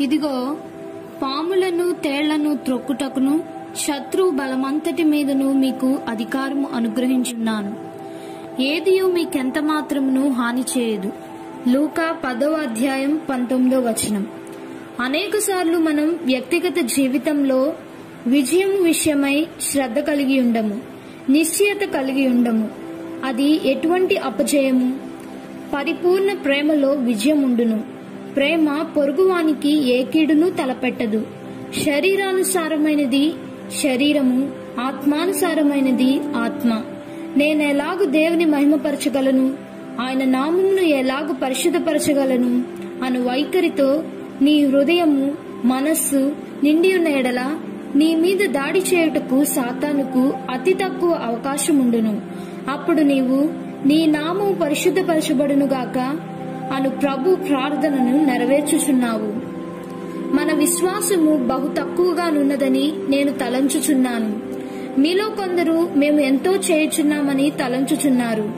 ఇదిగో పాములను తేళ్ళను త్రొక్కుటకును శత్రు బలమంతటి మీదను మీకు అధికారము అనుగ్రహించున్నాను. ఏదియు మీకెంత మాత్రమును హాని చేయదు. లూకా పదవ అధ్యాయం పంతొమ్మిదో వచనం. అనేక సార్లు మనం వ్యక్తిగత జీవితంలో విజయం విషయమై శ్రద్ధ కలిగి ఉండము నిశ్చయత కలిగి ఉండము. అది ఎటువంటి అపజయము? పరిపూర్ణ ప్రేమలో విజయం ఉండును ప్రేమ పొరుగువానికి ఏ కీడును తలపెట్టదు. శరీరానుసారమైనది శరీరము ఆత్మానుసారమైనది ఆత్మ. నేనెలాగు దేవుని మహిమపరచగలను? ఆయన నామమును ఎలాగు పరిశుద్ధపరచగలను? అను వైఖరితో నీ హృదయము మనస్సు నిండి ఉన్న ఎడల నీ మీద దాడి చేయుటకు సాతానుకు అతి తక్కువ అవకాశముండును. అప్పుడు నీవు నీ నామం పరిశుద్ధపరచబడునుగాక అను ప్రభు ప్రార్థనను నెరవేర్చుచున్నావు. మన విశ్వాసము బహు తక్కువగానున్నదని నేను తలంచుచున్నాను. మీలో కొందరు మేము ఎంతో చేయుచున్నామని తలంచుచున్నారు.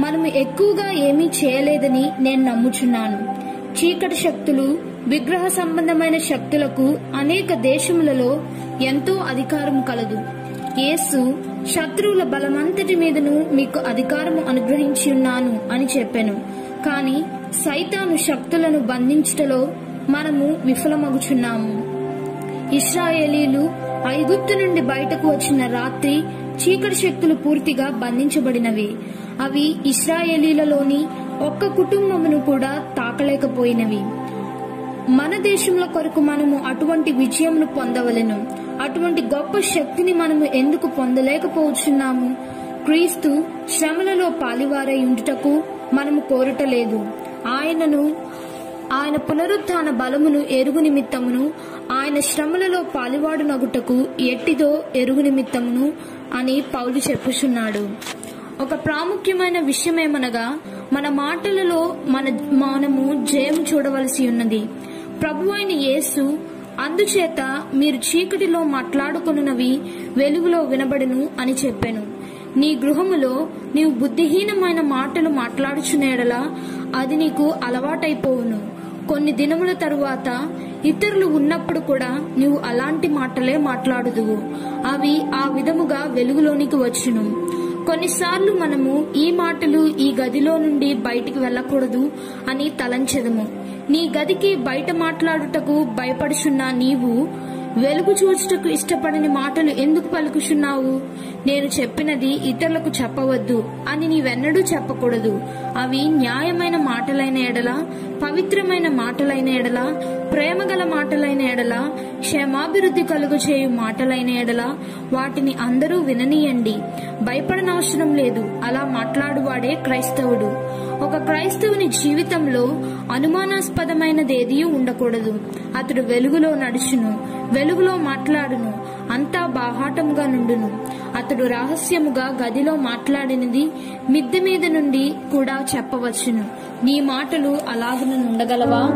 మనము ఎక్కువగా ఏమీ చేయలేదని నేను నమ్ముచున్నాను. చీకటి శక్తులు విగ్రహ సంబంధమైన శక్తులకు అనేక దేశములలో ఎంతో అధికారం కలదు. యేసు శత్రువుల బలమంతటి మీదను మీకు అధికారము అనుగ్రహించి ఉన్నాను అని చెప్పాను. కాని సైతాను శక్తులను బంధించుటలో మనము విఫలమగుచున్నాము. ఇస్రాయేలీలు ఐగుప్తు నుండి బయటకు వచ్చిన రాత్రి చీకటి శక్తులు పూర్తిగా బంధించబడినవి. అవి ఇస్రాయేలీలలోని ఒక్క కుటుంబమును కూడా తాకలేకపోయినవి. మన దేశంలో కొరకు మనము అటువంటి విజయమును పొందవలెను. అటువంటి గొప్ప శక్తిని మనము ఎందుకు పొందలేకపోతున్నాము క్రీస్తు శ్రమలలో పాలివారై ఉండుటకు మనము కోరటలేదు. ఆయనను ఆయన పునరుత్థాన బలమును ఎరుగు నిమిత్తమును ఆయన శ్రమలలో పాలివాడునగుటకు ఎట్టిదో ఎరుగు నిమిత్తమును అని పౌలు చెప్పుచున్నాడు. ఒక ప్రాముఖ్యమైన విషయమేమనగా మన మాటలలో మన మనము జయం చూడవలసి ఉన్నది. ప్రభు అయిన యేసు అందుచేత మీరు చీకటిలో మాట్లాడుకున్నవి వెలుగులో వినబడును అని చెప్పాను. నీ గృహములో నీవు బుద్ధిహీనమైన మాటలు మాట్లాడుచునేడలా అది నీకు అలవాటైపోవును. కొన్ని దినముల తరువాత ఇతరులు ఉన్నప్పుడు కూడా నీవు అలాంటి మాటలే మాట్లాడుదువు. అవి ఆ విధముగా వెలుగులోనికి వచ్చును. కొన్నిసార్లు మనము ఈ మాటలు ఈ గదిలో నుండి బయటికి వెళ్ళకూడదు అని తలంచెదము. నీ గదికి బయట మాట్లాడుటకు భయపడుచున్న నీవు వెలుగు చూచుటకు ఇష్టపడని మాటలు ఎందుకు పలుకుచున్నావు? నేను చెప్పినది ఇతరులకు చెప్పవద్దు అని నీవెన్నడూ చెప్పకూడదు. అవి న్యాయమైన మాటలైన ఎడల పవిత్రమైన మాటలైన ఎడల ప్రేమగల మాటలైన ఎడల క్షేమాభివృద్ధి కలుగు చేయు మాటలైన ఎడల వాటిని అందరూ విననీయండి. భయపడనవసరం లేదు అలా మాట్లాడువాడే క్రైస్తవుడు. ఒక క్రైస్తవుని జీవితంలో అనుమానాస్పదమైనదేదీ ఉండకూడదు. అతడు వెలుగులో నడుచును వెలుగులో మాట్లాడును అంతా బాహాటముగా నుండును. అతడు రహస్యముగా గదిలో మాట్లాడినది మిద్దె మీద నుండి కూడా చెప్పవచ్చును. నీ మాటలు అలాగున నుండగలవా?